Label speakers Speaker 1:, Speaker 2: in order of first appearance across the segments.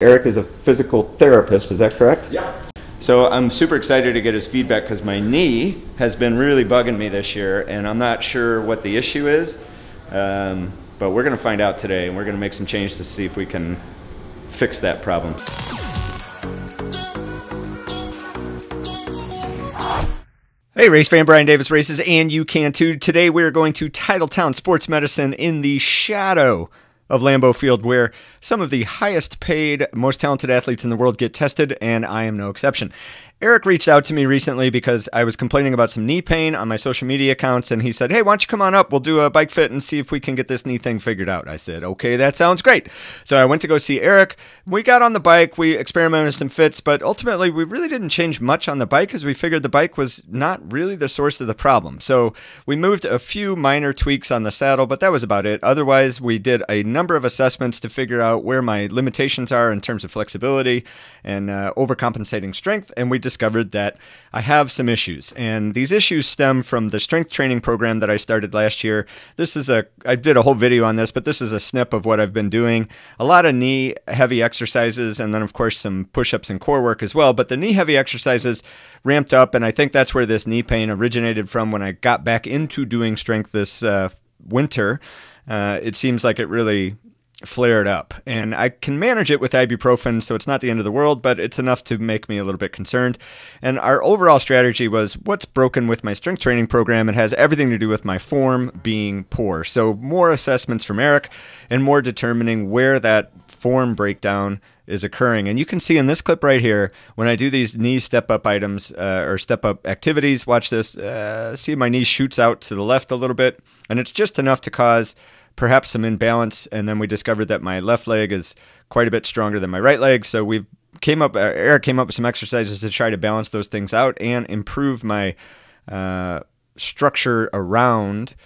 Speaker 1: Eric is a physical therapist, is that correct?
Speaker 2: Yeah. So I'm super excited to get his feedback because my knee has been really bugging me this year, and I'm not sure what the issue is. Um, but we're going to find out today, and we're going to make some changes to see if we can fix that problem. Hey, race fan Brian Davis races, and you can too. Today we're going to Titletown Sports Medicine in the shadow of Lambeau Field, where some of the highest paid, most talented athletes in the world get tested, and I am no exception. Eric reached out to me recently because I was complaining about some knee pain on my social media accounts, and he said, Hey, why don't you come on up? We'll do a bike fit and see if we can get this knee thing figured out. I said, Okay, that sounds great. So I went to go see Eric. We got on the bike, we experimented with some fits, but ultimately we really didn't change much on the bike because we figured the bike was not really the source of the problem. So we moved a few minor tweaks on the saddle, but that was about it. Otherwise, we did a number of assessments to figure out where my limitations are in terms of flexibility and uh, overcompensating strength, and we discovered that I have some issues. And these issues stem from the strength training program that I started last year. This is a, I did a whole video on this, but this is a snip of what I've been doing. A lot of knee heavy exercises, and then, of course, some push ups and core work as well. But the knee heavy exercises ramped up, and I think that's where this knee pain originated from when I got back into doing strength this uh, winter. Uh, it seems like it really flared up. And I can manage it with ibuprofen, so it's not the end of the world, but it's enough to make me a little bit concerned. And our overall strategy was what's broken with my strength training program? It has everything to do with my form being poor. So more assessments from Eric and more determining where that form breakdown is occurring. And you can see in this clip right here, when I do these knee step up items uh, or step up activities, watch this, uh, see my knee shoots out to the left a little bit, and it's just enough to cause perhaps some imbalance. And then we discovered that my left leg is quite a bit stronger than my right leg. So we came up, Eric came up with some exercises to try to balance those things out and improve my uh, structure around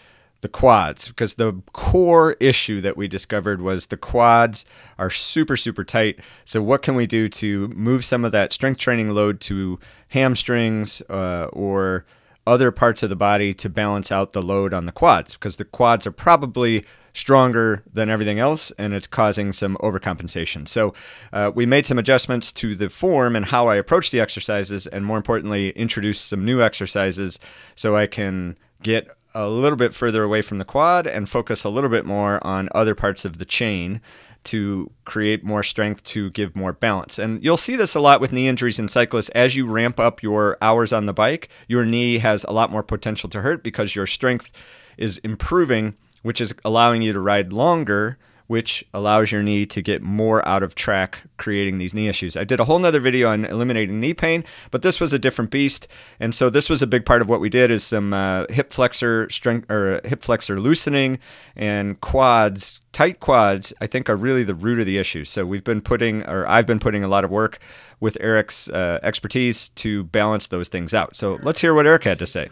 Speaker 2: the quads because the core issue that we discovered was the quads are super super tight so what can we do to move some of that strength training load to hamstrings uh, or other parts of the body to balance out the load on the quads because the quads are probably stronger than everything else and it's causing some overcompensation. So, uh, we made some adjustments to the form and how I approach the exercises, and more importantly, introduced some new exercises so I can get a little bit further away from the quad and focus a little bit more on other parts of the chain to create more strength to give more balance. And you'll see this a lot with knee injuries in cyclists. As you ramp up your hours on the bike, your knee has a lot more potential to hurt because your strength is improving, which is allowing you to ride longer which allows your knee to get more out of track, creating these knee issues. I did a whole nother video on eliminating knee pain, but this was a different beast. And so this was a big part of what we did is some uh, hip flexor strength or hip flexor loosening and quads, tight quads, I think are really the root of the issue. So we've been putting, or I've been putting a lot of work with Eric's uh, expertise to balance those things out. So let's hear what Eric had to say.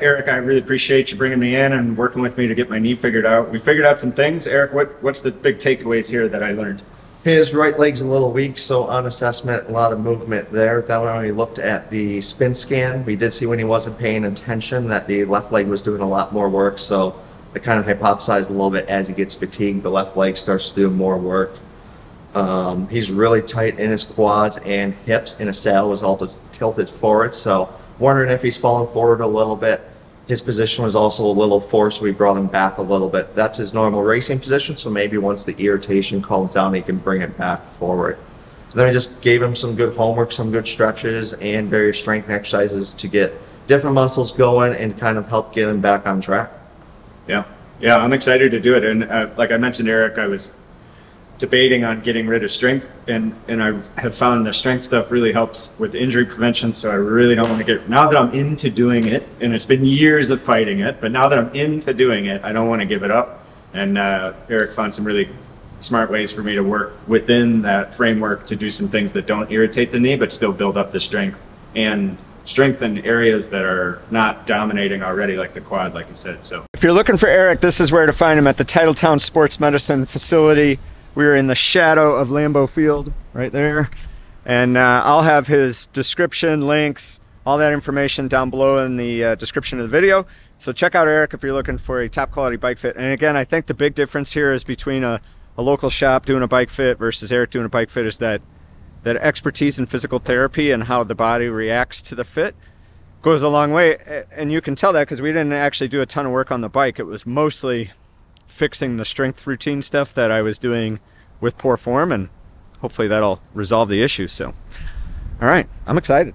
Speaker 3: Eric, I really appreciate you bringing me in and working with me to get my knee figured out. We figured out some things. Eric, what, what's the big takeaways here that I learned?
Speaker 4: His right leg's a little weak, so on assessment, a lot of movement there. Then when we looked at the spin scan, we did see when he wasn't paying attention that the left leg was doing a lot more work. So I kind of hypothesized a little bit as he gets fatigued, the left leg starts to do more work. Um, he's really tight in his quads and hips, and his saddle was all tilted forward. So wondering if he's falling forward a little bit. His position was also a little forced, so we brought him back a little bit. That's his normal racing position, so maybe once the irritation calms down, he can bring it back forward. So then I just gave him some good homework, some good stretches, and various strength exercises to get different muscles going and kind of help get him back on track.
Speaker 3: Yeah, yeah, I'm excited to do it. And uh, like I mentioned, Eric, I was debating on getting rid of strength and and I have found the strength stuff really helps with injury prevention so I really don't want to get now that I'm into doing it and it's been years of fighting it but now that I'm into doing it I don't want to give it up. And uh, Eric found some really smart ways for me to work within that framework to do some things that don't irritate the knee but still build up the strength. And strengthen areas that are not dominating already like the quad like you said so.
Speaker 2: If you're looking for Eric this is where to find him at the Titletown Sports Medicine facility we are in the shadow of Lambeau Field right there. And uh, I'll have his description, links, all that information down below in the uh, description of the video. So check out Eric if you're looking for a top quality bike fit. And again, I think the big difference here is between a, a local shop doing a bike fit versus Eric doing a bike fit is that that expertise in physical therapy and how the body reacts to the fit goes a long way. And you can tell that because we didn't actually do a ton of work on the bike. It was mostly fixing the strength routine stuff that I was doing with poor form and hopefully that'll resolve the issue. So, all right, I'm excited.